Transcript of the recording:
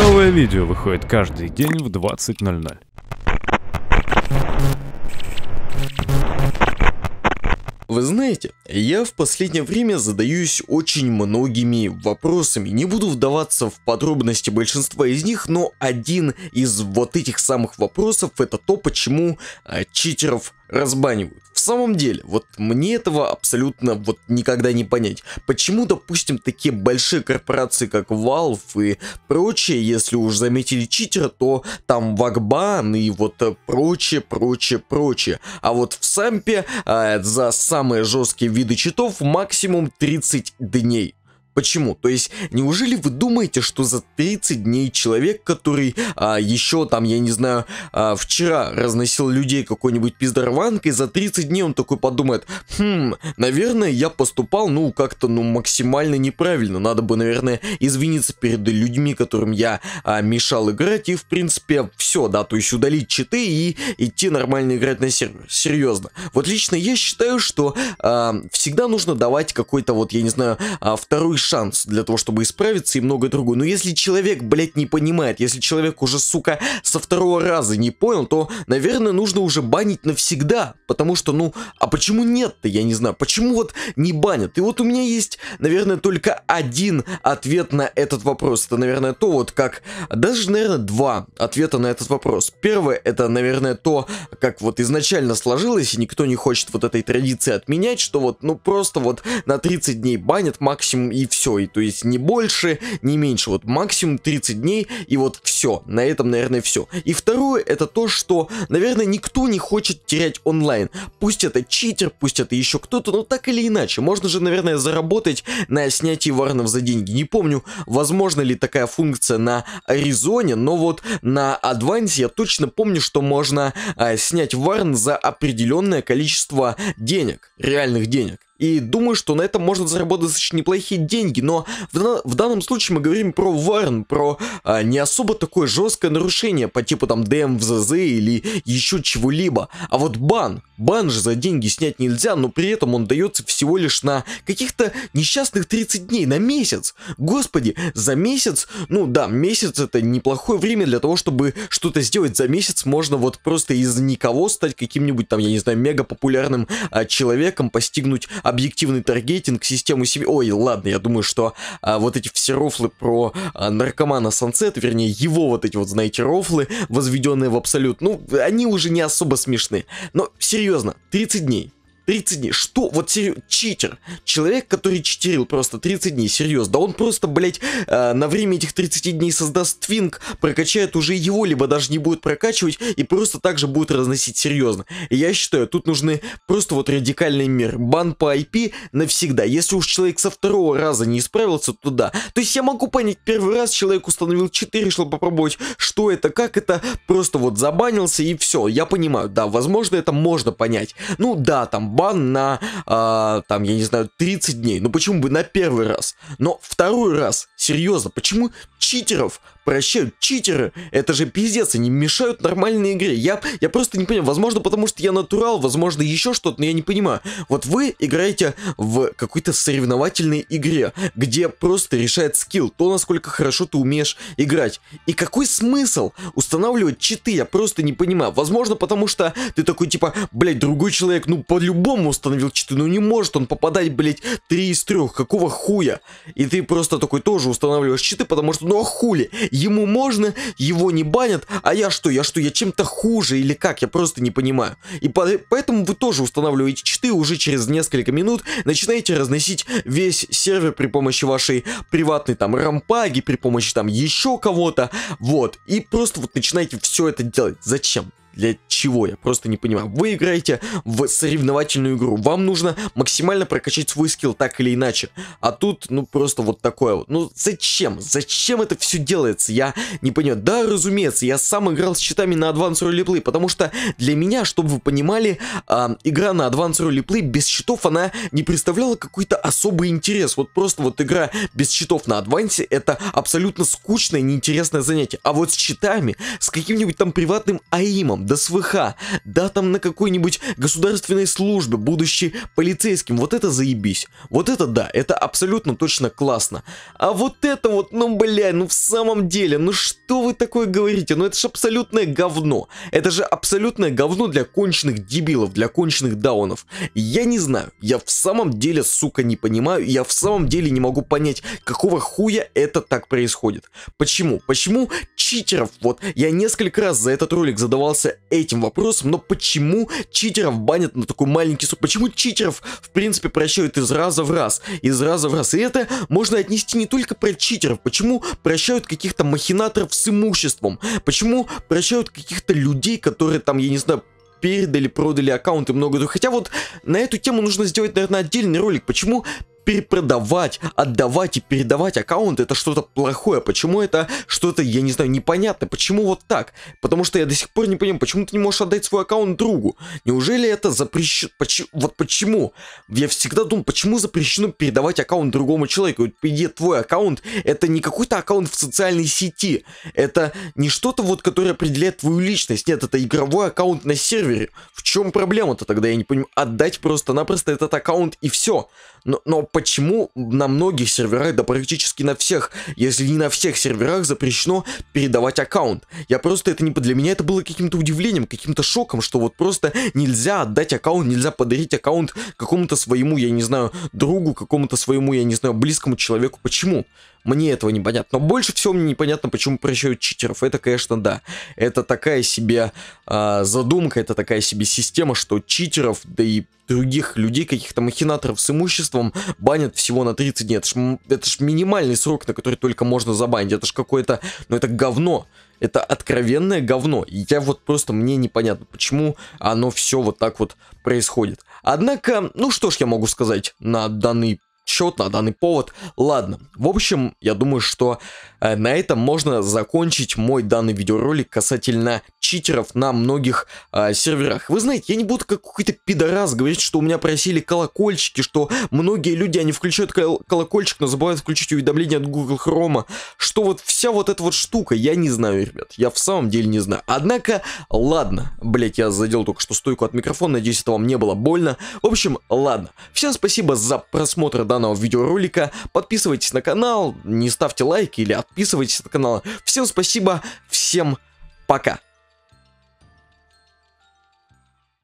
Новое видео выходит каждый день в 20.00. Вы знаете, я в последнее время задаюсь очень многими вопросами. Не буду вдаваться в подробности большинства из них, но один из вот этих самых вопросов это то, почему а, читеров разбанивают. В самом деле, вот мне этого абсолютно вот никогда не понять. Почему, допустим, такие большие корпорации, как Valve и прочие, если уж заметили читера, то там Вагбан и вот прочее, прочее, прочее. А вот в Сампе а, за самые жесткие виды читов максимум 30 дней. Почему? То есть, неужели вы думаете, что за 30 дней человек, который а, еще там, я не знаю, а, вчера разносил людей какой-нибудь пиздарванкой, за 30 дней он такой подумает, хм, наверное, я поступал, ну, как-то, ну, максимально неправильно, надо бы, наверное, извиниться перед людьми, которым я а, мешал играть, и, в принципе, все, да, то есть удалить читы и идти нормально играть на сервер, серьезно. Вот лично я считаю, что а, всегда нужно давать какой-то вот, я не знаю, а, второй шанс для того, чтобы исправиться и многое другое. Но если человек, блядь, не понимает, если человек уже, сука, со второго раза не понял, то, наверное, нужно уже банить навсегда. Потому что, ну, а почему нет-то, я не знаю, почему вот не банят? И вот у меня есть, наверное, только один ответ на этот вопрос. Это, наверное, то вот как, даже, наверное, два ответа на этот вопрос. Первое, это, наверное, то, как вот изначально сложилось, и никто не хочет вот этой традиции отменять, что вот, ну, просто вот на 30 дней банят максимум и все. И то есть не больше, не меньше. Вот максимум 30 дней и вот все. На этом, наверное, все. И второе, это то, что, наверное, никто не хочет терять онлайн. Пусть это читер, пусть это еще кто-то, но так или иначе. Можно же, наверное, заработать на снятии варнов за деньги. Не помню, возможно ли такая функция на Аризоне, но вот на Адвансе я точно помню, что можно а, снять варн за определенное количество денег, реальных денег. И думаю, что на этом можно заработать достаточно неплохие деньги, но в, в данном случае мы говорим про варн, про а, не особо такое жесткое нарушение по типу там ДМВЗ или еще чего-либо. А вот бан, бан же за деньги снять нельзя, но при этом он дается всего лишь на каких-то несчастных 30 дней, на месяц. Господи, за месяц, ну да, месяц это неплохое время для того, чтобы что-то сделать. За месяц можно вот просто из никого стать каким-нибудь там, я не знаю, мега популярным а, человеком, постигнуть объективный таргетинг, систему себе... Ой, ладно, я думаю, что а, вот эти все рофлы про а, наркомана Сансет, вернее, его вот эти вот, знаете, рофлы, возведенные в абсолют, ну, они уже не особо смешны. Но, серьезно, 30 дней. 30 дней. Что? Вот серьезно, читер. Человек, который читерил просто 30 дней, серьезно. Да он просто, блядь, э, на время этих 30 дней создаст твинг, прокачает уже его, либо даже не будет прокачивать и просто так же будет разносить серьезно. Я считаю, тут нужны просто вот радикальный мир. Бан по IP навсегда. Если уж человек со второго раза не исправился, то да. То есть я могу понять, первый раз человек установил 4, решил попробовать, что это, как это, просто вот забанился и все. Я понимаю, да, возможно, это можно понять. Ну да, там бан на, э, там, я не знаю, 30 дней. Ну почему бы на первый раз? Но второй раз, серьезно, почему читеров прощают читеры. Это же пиздец, они мешают нормальной игре. Я, я просто не понимаю, возможно, потому что я натурал, возможно, еще что-то, но я не понимаю. Вот вы играете в какой-то соревновательной игре, где просто решает скилл, то, насколько хорошо ты умеешь играть. И какой смысл устанавливать читы, я просто не понимаю. Возможно, потому что ты такой, типа, блядь, другой человек, ну, по-любому установил читы, ну, не может он попадать, блядь, 3 из 3, какого хуя? И ты просто такой тоже устанавливаешь читы, потому что, ну, а хули? Ему можно, его не банят, а я что? Я что, я чем-то хуже или как? Я просто не понимаю. И по поэтому вы тоже устанавливаете читы уже через несколько минут, начинаете разносить весь сервер при помощи вашей приватной там рампаги, при помощи там еще кого-то, вот. И просто вот начинаете все это делать. Зачем? Для чего? Я просто не понимаю. Вы играете в соревновательную игру. Вам нужно максимально прокачать свой скилл, так или иначе. А тут, ну, просто вот такое вот. Ну, зачем? Зачем это все делается? Я не понимаю. Да, разумеется, я сам играл с читами на Advanced Roleplay, потому что для меня, чтобы вы понимали, э, игра на Advanced Roleplay без читов, она не представляла какой-то особый интерес. Вот просто вот игра без читов на Адвансе, это абсолютно скучное, неинтересное занятие. А вот с читами, с каким-нибудь там приватным АИМом, детективом, да СВХ, да там на какой-нибудь государственной службе, будучи полицейским, вот это заебись. Вот это да, это абсолютно точно классно. А вот это вот, ну бля, ну в самом деле, ну что вы такое говорите? Ну это же абсолютное говно. Это же абсолютное говно для конченых дебилов, для конченых даунов. Я не знаю, я в самом деле, сука, не понимаю, я в самом деле не могу понять, какого хуя это так происходит. Почему? Почему читеров, вот я несколько раз за этот ролик задавался этим вопросом, но почему читеров банят на такой маленький срок? Почему читеров, в принципе, прощают из раза в раз, из раза в раз? И это можно отнести не только про читеров, почему прощают каких-то махинаторов с имуществом, почему прощают каких-то людей, которые там, я не знаю, передали, продали аккаунты много. Хотя вот на эту тему нужно сделать, наверное, отдельный ролик. Почему перепродавать, отдавать и передавать аккаунт это что-то плохое. Почему это что-то, я не знаю, непонятно. Почему вот так? Потому что я до сих пор не понимаю, почему ты не можешь отдать свой аккаунт другу? Неужели это запрещено? Почему? Вот почему? Я всегда думал, почему запрещено передавать аккаунт другому человеку? По твой аккаунт это не какой-то аккаунт в социальной сети. Это не что-то вот, которое определяет твою личность. Нет, это игровой аккаунт на сервере. В чем проблема-то тогда? Я не понимаю. Отдать просто-напросто этот аккаунт и все. Но, но почему на многих серверах, да практически на всех, если не на всех серверах запрещено передавать аккаунт? Я просто это не... Для меня это было каким-то удивлением, каким-то шоком, что вот просто нельзя отдать аккаунт, нельзя подарить аккаунт какому-то своему, я не знаю, другу, какому-то своему, я не знаю, близкому человеку. Почему? Мне этого не понятно. Но больше всего мне непонятно, почему прощают читеров. Это, конечно, да. Это такая себе э, задумка, это такая себе система, что читеров, да и других людей, каких-то махинаторов с имуществом банят всего на 30 дней. Это ж, это ж минимальный срок, на который только можно забанить. Это ж какое-то, ну это говно. Это откровенное говно. И я вот просто, мне непонятно, почему оно все вот так вот происходит. Однако, ну что ж я могу сказать на данный счет на данный повод. Ладно, в общем, я думаю, что э, на этом можно закончить мой данный видеоролик касательно читеров на многих э, серверах. Вы знаете, я не буду как какой-то пидорас говорить, что у меня просили колокольчики, что многие люди, они включают кол колокольчик, но забывают включить уведомления от Google Chrome, что вот вся вот эта вот штука, я не знаю, ребят, я в самом деле не знаю. Однако, ладно, блять, я задел только что стойку от микрофона, надеюсь, это вам не было больно. В общем, ладно, всем спасибо за просмотр данного данного видеоролика. Подписывайтесь на канал, не ставьте лайки или отписывайтесь на канал. Всем спасибо, всем пока.